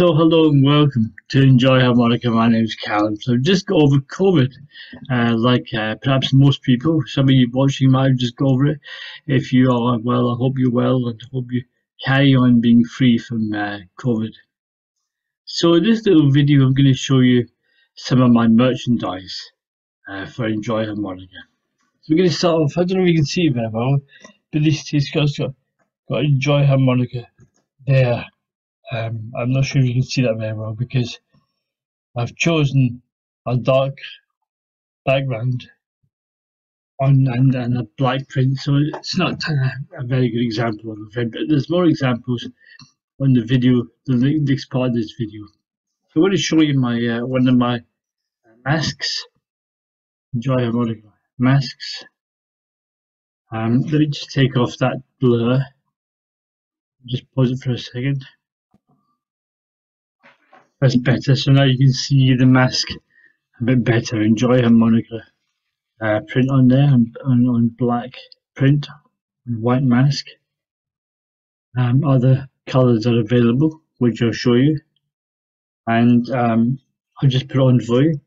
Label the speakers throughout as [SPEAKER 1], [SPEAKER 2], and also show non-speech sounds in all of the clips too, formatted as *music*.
[SPEAKER 1] So hello and welcome to Enjoy Harmonica. My name is Calum. So just go over COVID, uh, like uh, perhaps most people. Some of you watching might just go over it. If you are well, I hope you're well and hope you carry on being free from uh, COVID. So in this little video, I'm going to show you some of my merchandise uh, for Enjoy Harmonica. So we're going to start off. I don't know if you can see it very well, but this t-shirt's got got Enjoy Harmonica there um, I'm not sure if you can see that very well because I've chosen a dark background on and, and a black print, so it's not *laughs* a, very good example print, but there's more examples on the video, the next part of this video. So I want to show you my uh, one of my masks. Enjoy harmonica masks. Um, let me just take off that blur. Just pause it for a second. That's better. So now you can see the mask a bit better. Enjoy harmonica uh, print on there on, on, on black print, and white mask. Um, other colors are available, which I'll show you. And um, I'll just put on for you.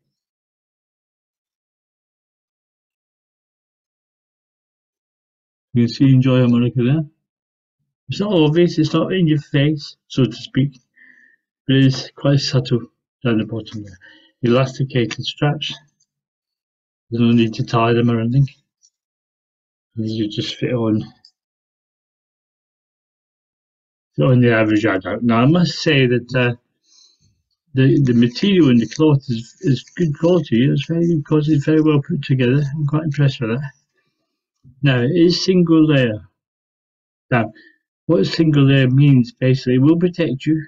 [SPEAKER 1] You can see enjoy harmonica there. It's not obvious, it's not in your face, so to speak it is quite subtle down the bottom there. Elasticated straps. There's no need to tie them or anything. You just fit on fit on the average adult. Now I must say that uh, the the material in the cloth is is good quality. It's very good quality. Very well put together. I'm quite impressed with that. Now it is single layer. Now, what single layer means basically will protect you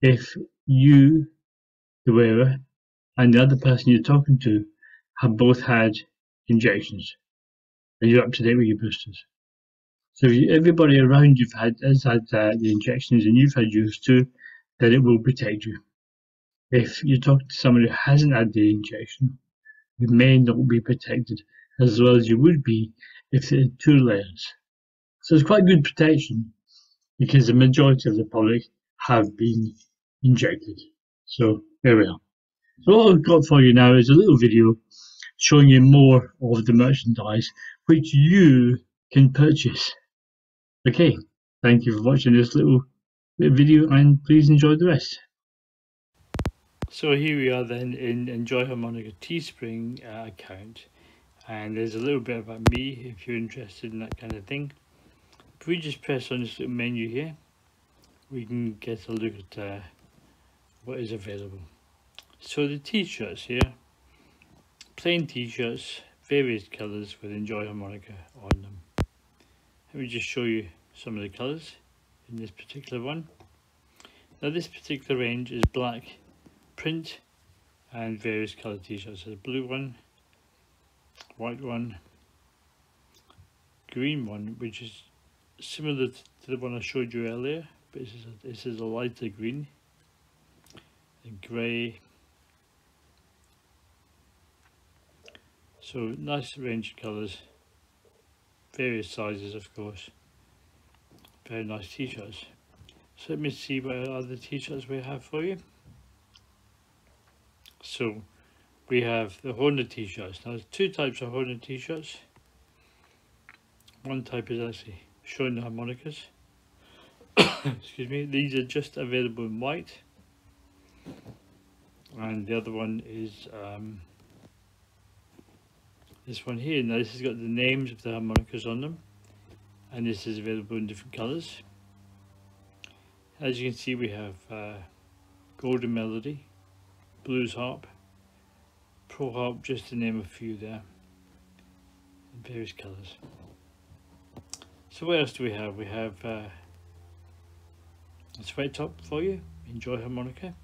[SPEAKER 1] if you, the wearer, and the other person you're talking to have both had injections and you're up to date with your boosters. So if everybody around you've had has had uh, the injections and you've had yours too, then it will protect you. If you talk to someone who hasn't had the injection, you may not be protected as well as you would be if there are two layers. So it's quite good protection because the majority of the public have been injected. So there we are. So what I've got for you now is a little video showing you more of the merchandise which you can purchase. Okay, thank you for watching this little, video and please enjoy the rest. So here we are then in Enjoy Harmonica Teespring uh, account and there's a little bit about me if you're interested in that kind of thing. If we just press on this little menu here we can get a look at uh, what is available. So the t-shirts here, plain t-shirts, various colours with Enjoy Harmonica on them. Let me just show you some of the colours in this particular one. Now this particular range is black print and various colour t-shirts. There's a blue one, white one, green one which is similar to the one I showed you earlier but this is a, this is a lighter green grey so nice range of colours. Various sizes of course. Very nice t-shirts. So let me see what other t-shirts we have for you. So we have the Hohner t-shirts. Now there's two types of Hohner t-shirts. One type is actually showing the harmonicas. *coughs* Excuse me. These are just available in white and the other one is um, this one here. Now this has got the names of the harmonicas on them and this is available in different colors as you can see we have uh, golden melody blues harp pro harp just to name a few there in various colors so what else do we have? We have uh, a sweat top for you. Enjoy harmonica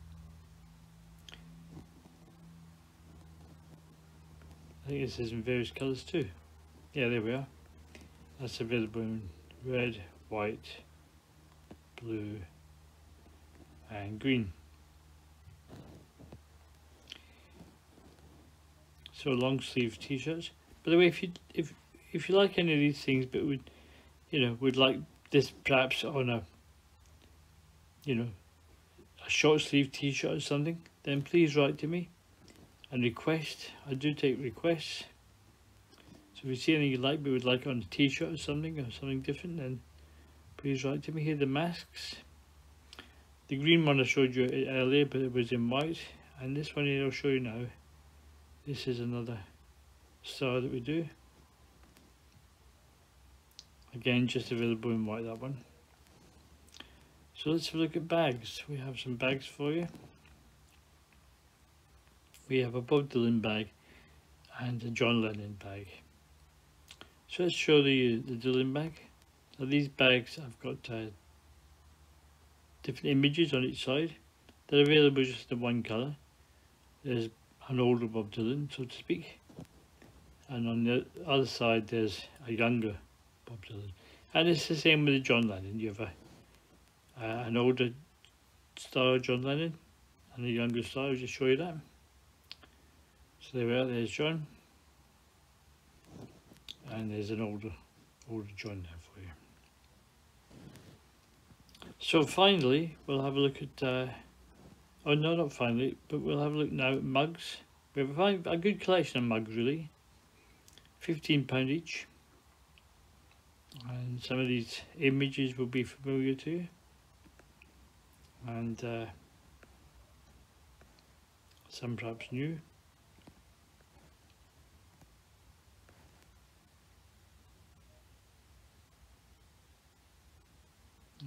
[SPEAKER 1] I think it says in various colours too. Yeah, there we are. That's available in red, white, blue and green. So long sleeve t-shirts. By the way, if you if if you like any of these things, but would you know would like this perhaps on a you know a short sleeve t-shirt or something, then please write to me and request. I do take requests. So if you see anything you like we would like on a t-shirt or something or something different, then please write to me. Here the masks. The green one I showed you earlier, but it was in white. And this one here I'll show you now. This is another style that we do. Again, just available in white, that one. So let's have a look at bags. We have some bags for you. We have a Bob Dylan bag and a John Lennon bag. So let's show the, the Dylan bag. Now these bags have got uh, different images on each side. They're available just in one colour. There's an older Bob Dylan, so to speak. And on the other side there's a younger Bob Dylan. And it's the same with the John Lennon. You have a uh, an older style John Lennon and a younger style, I'll just show you that. So there we are, there's John. And there's an older, older John there for you. So finally, we'll have a look at, uh, oh no, not finally, but we'll have a look now at mugs. We have a, a good collection of mugs really, £15 each. And some of these images will be familiar to you and uh, some perhaps new.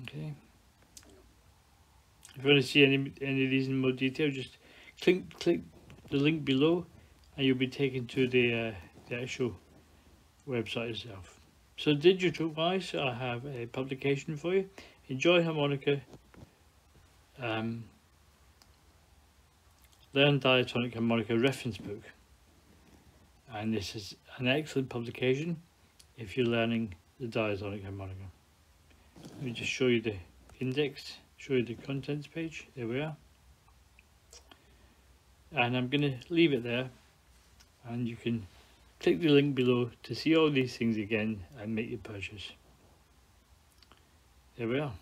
[SPEAKER 1] Okay. If you want to see any any of these in more detail, just click click the link below, and you'll be taken to the uh, the actual website itself. So digital wise, I have a publication for you. Enjoy harmonica um, Learn Diatonic Harmonica Reference Book. And this is an excellent publication if you're learning the diatonic harmonica. Let me just show you the index, show you the contents page. There we are. And I'm going to leave it there and you can click the link below to see all these things again and make your purchase. There we are.